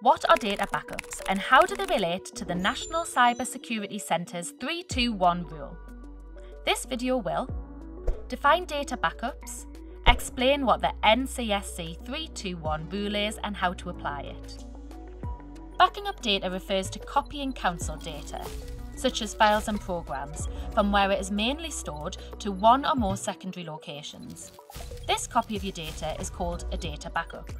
What are data backups and how do they relate to the National Cyber Security Centre's 321 rule? This video will define data backups, explain what the NCSC 321 rule is and how to apply it. Backing up data refers to copying council data, such as files and programs, from where it is mainly stored to one or more secondary locations. This copy of your data is called a data backup.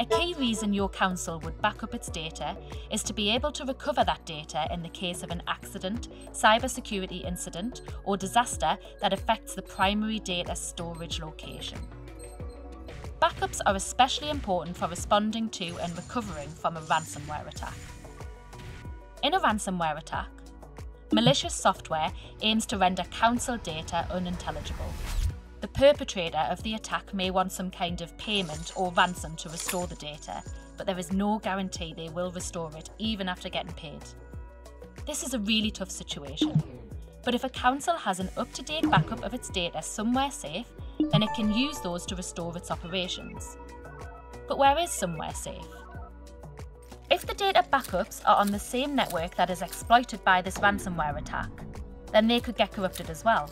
A key reason your council would back up its data is to be able to recover that data in the case of an accident, cybersecurity incident, or disaster that affects the primary data storage location. Backups are especially important for responding to and recovering from a ransomware attack. In a ransomware attack, malicious software aims to render council data unintelligible the perpetrator of the attack may want some kind of payment or ransom to restore the data, but there is no guarantee they will restore it even after getting paid. This is a really tough situation. But if a council has an up to date backup of its data somewhere safe, then it can use those to restore its operations. But where is somewhere safe? If the data backups are on the same network that is exploited by this ransomware attack, then they could get corrupted as well.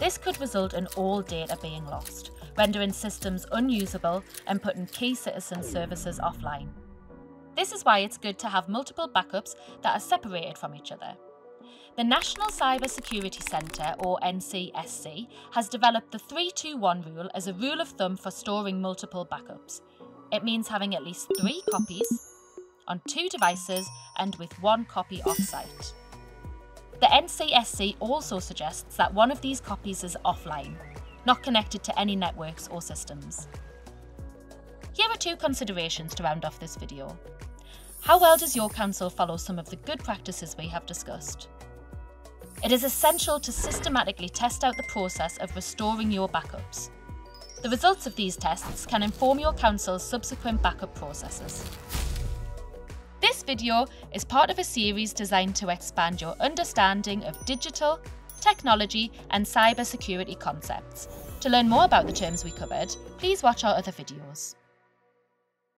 This could result in all data being lost, rendering systems unusable and putting key citizen services offline. This is why it's good to have multiple backups that are separated from each other. The National Cyber Security Centre, or NCSC, has developed the 321 rule as a rule of thumb for storing multiple backups. It means having at least three copies on two devices and with one copy off-site. The NCSC also suggests that one of these copies is offline, not connected to any networks or systems. Here are two considerations to round off this video. How well does your council follow some of the good practices we have discussed? It is essential to systematically test out the process of restoring your backups. The results of these tests can inform your council's subsequent backup processes. This video is part of a series designed to expand your understanding of digital, technology and cybersecurity concepts. To learn more about the terms we covered, please watch our other videos.